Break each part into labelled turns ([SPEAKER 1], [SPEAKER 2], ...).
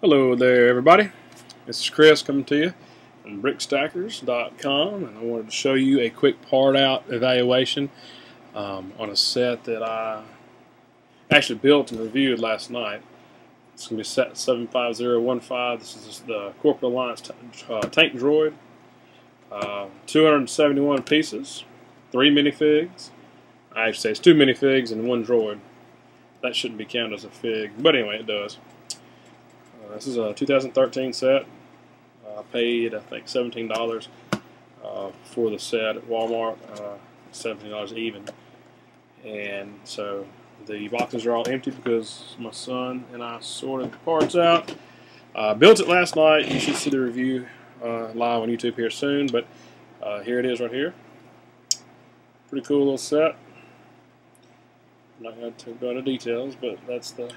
[SPEAKER 1] Hello there, everybody. This is Chris coming to you from BrickStackers.com, and I wanted to show you a quick part out evaluation um, on a set that I actually built and reviewed last night. It's going to be set 75015. This is the Corporate Alliance uh, tank droid. Uh, 271 pieces, three minifigs. I actually say it's two minifigs and one droid. That shouldn't be counted as a fig, but anyway, it does. Uh, this is a 2013 set. I paid, I think, $17 uh, for the set at Walmart, uh, $17 even. And so the boxes are all empty because my son and I sorted the parts out. Uh, built it last night. You should see the review uh, live on YouTube here soon, but uh, here it is right here. Pretty cool little set. I'm not going to go into details, but that's the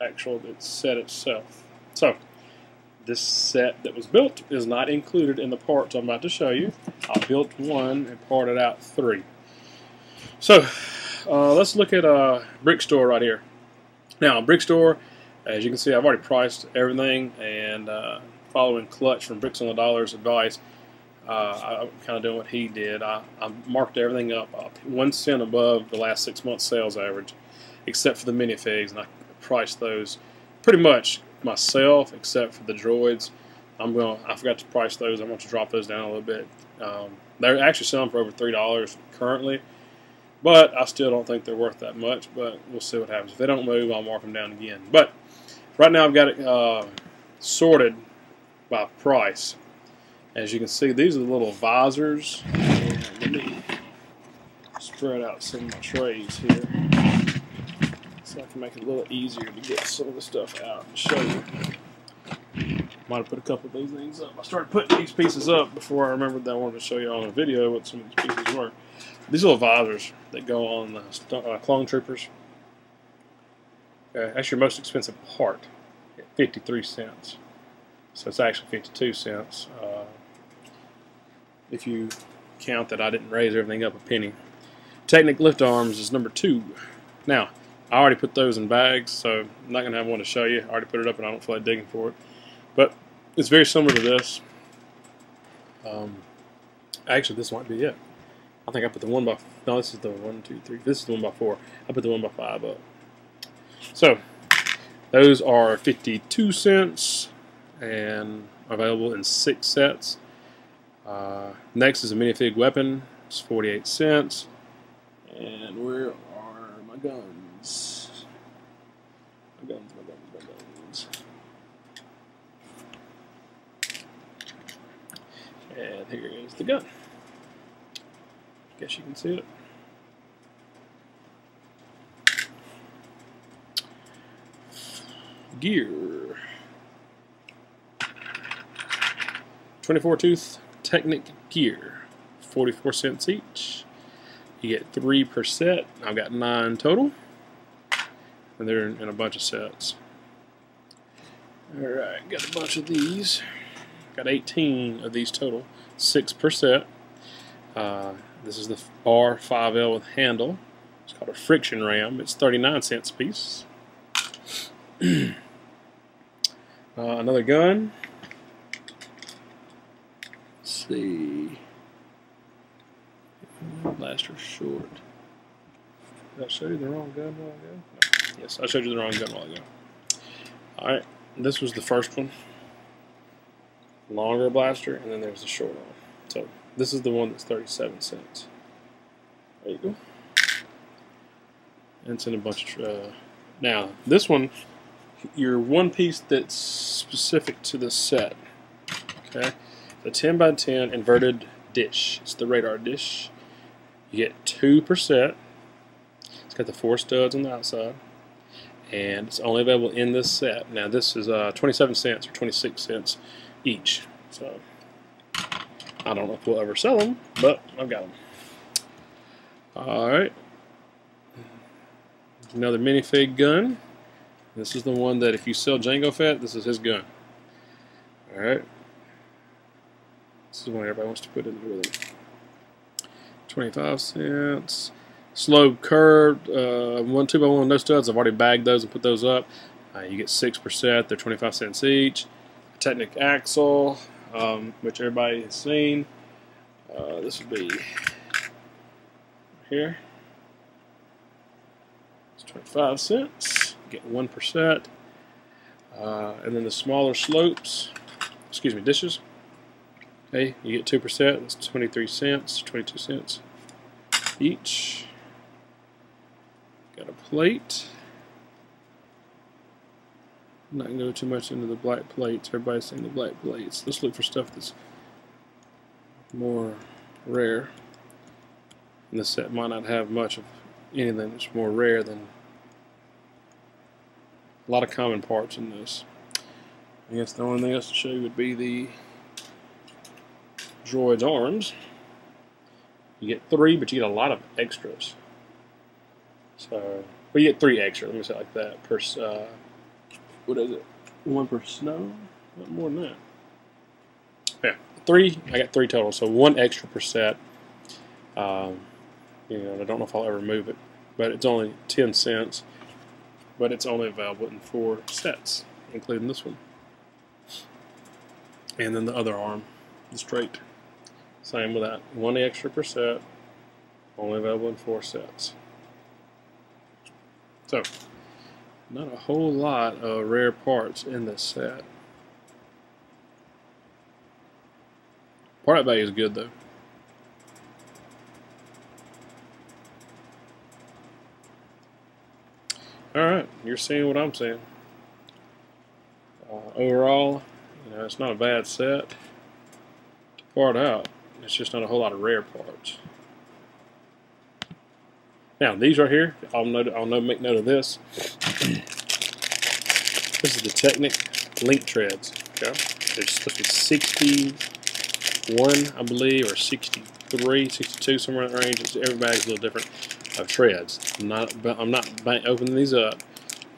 [SPEAKER 1] actual set itself. So, this set that was built is not included in the parts I'm about to show you. I built one and parted out three. So, uh, let's look at a uh, Brick Store right here. Now, Brick Store, as you can see, I've already priced everything, and uh, following Clutch from Bricks on the Dollar's advice, uh, I'm kind of doing what he did. I, I marked everything up, up one cent above the last six months sales average, except for the minifigs, and I priced those pretty much myself, except for the droids. I'm going. I forgot to price those. I want to drop those down a little bit. Um, they're actually selling for over three dollars currently, but I still don't think they're worth that much. But we'll see what happens. If they don't move, I'll mark them down again. But right now, I've got it uh, sorted by price. As you can see, these are the little visors. spread out some of my trays here so I can make it a little easier to get some of the stuff out and show you. Might have put a couple of these things up. I started putting these pieces up before I remembered that I wanted to show you all in a video what some of these pieces were. These little visors that go on the uh, clone troopers. Okay, that's your most expensive part at 53 cents. So it's actually 52 cents. Uh, if you count that I didn't raise everything up a penny. Technic lift arms is number two. Now, I already put those in bags, so I'm not going to have one to show you. I already put it up and I don't feel like digging for it. But it's very similar to this. Um, actually, this might be it. I think I put the one by, no, this is the one, two, three, this is the one by four. I put the one by five up. So, those are 52 cents and available in six sets. Uh, next is a minifig weapon. It's 48 cents. And where are my guns? Guns. My guns, my guns, my guns. And here is the gun. Guess you can see it. Gear. 24 tooth Technic gear. 44 cents each. You get three per set. I've got nine total and they're in, a bunch of sets. Alright, got a bunch of these. Got 18 of these total, 6 per set. Uh, this is the bar 5L with handle. It's called a friction ram. It's 39 cents a piece. uh, another gun. Let's see. Blaster short. Did I show you the wrong gun? No. Yes, I showed you the wrong gun while ago. Alright, this was the first one. Longer blaster, and then there's the short one. So, this is the one that's 37 cents. There you go. And it's in a bunch of... Uh, now, this one, your one piece that's specific to the set. Okay? The 10 by 10 inverted dish. It's the radar dish. You get 2 per set. It's got the four studs on the outside and it's only available in this set. Now this is uh, 27 cents or 26 cents each. So I don't know if we'll ever sell them, but I've got them. All right. Another minifig gun. This is the one that if you sell Jango Fett, this is his gun. All right. This is one everybody wants to put in the rhythm. 25 cents slow curved, uh, one two by one, no studs. I've already bagged those and put those up. Uh, you get 6%, they're 25 cents each. Technic axle, um, which everybody has seen. Uh, this would be here. It's 25 cents. You get 1%. Uh, and then the smaller slopes, excuse me, dishes. Okay, you get 2%. That's 23 cents, 22 cents each. Got a plate. Not go too much into the black plates. Everybody's seen the black plates. Let's look for stuff that's more rare. And this set might not have much of anything that's more rare than a lot of common parts in this. I guess the only thing else to show you would be the droid's arms. You get three, but you get a lot of extras. So, well, you get three extra. Let me say it like that per. Uh, what is it? One per snow? Not more than that. Yeah, three. I got three total, so one extra per set. Um, you know, I don't know if I'll ever move it, but it's only ten cents. But it's only available in four sets, including this one, and then the other arm, the straight. Same with that. One extra per set, only available in four sets. So, not a whole lot of rare parts in this set. Part value is good though. Alright, you're seeing what I'm seeing. Uh, overall, you know, it's not a bad set to part out. It's just not a whole lot of rare parts. Now, these right here, I'll, note, I'll note, make note of this. this is the Technic link treads. Okay, There's supposed to be 61, I believe, or 63, 62, somewhere in that range. It's, every bag's a little different of treads. I'm not, I'm not opening these up.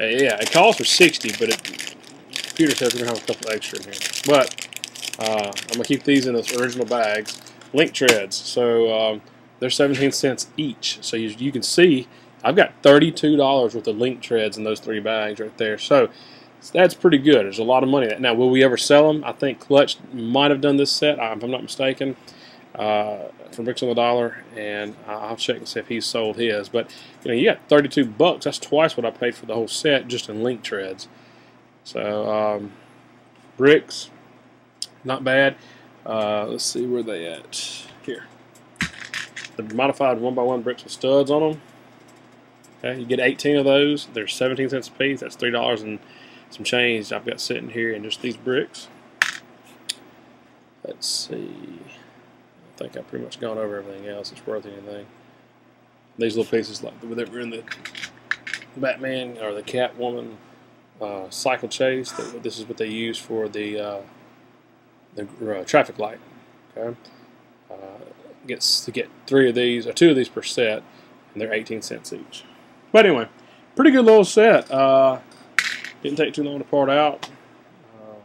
[SPEAKER 1] Uh, yeah, it calls for 60, but it, computer says we're going to have a couple extra in here. But uh, I'm going to keep these in those original bags. Link treads. So um, they're 17 cents each. So you, you can see I've got $32 worth of link treads in those three bags right there. So that's pretty good. There's a lot of money. Now, will we ever sell them? I think Clutch might have done this set, if I'm not mistaken, uh, from Bricks on the Dollar, and I'll check and see if he's sold his. But you know, you got 32 bucks. That's twice what I paid for the whole set just in link treads. So um, bricks, not bad. Uh, let's see where they at here. The modified one by one bricks with studs on them. Okay, you get 18 of those. They're 17 cents a piece. That's three dollars and some change I've got sitting here in just these bricks. Let's see. I think I've pretty much gone over everything else that's worth anything. These little pieces, like that were in the Batman or the Catwoman uh, cycle chase. This is what they use for the uh, the uh, traffic light. Okay, uh, gets to get three of these or two of these per set, and they're 18 cents each. But anyway, pretty good little set. Uh, didn't take too long to part out. Uh,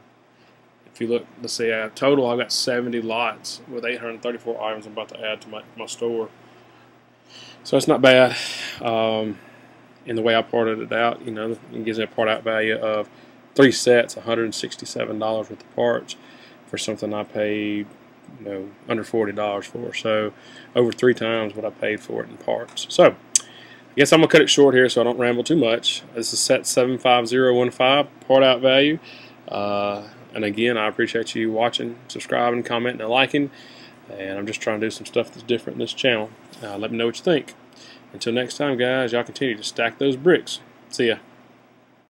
[SPEAKER 1] if you look, let's see, uh, total I've got 70 lots with 834 items I'm about to add to my, my store. So it's not bad. Um, in the way I parted it out, you know, it gives me a part out value of three sets, $167 worth of parts for something I paid, you know, under $40 for. So over three times what I paid for it in parts. So I guess I'm to cut it short here so I don't ramble too much. This is set 75015, part out value. Uh, and again, I appreciate you watching, subscribing, commenting, and liking. And I'm just trying to do some stuff that's different in this channel. Uh, let me know what you think. Until next time, guys, y'all continue to stack those bricks. See ya.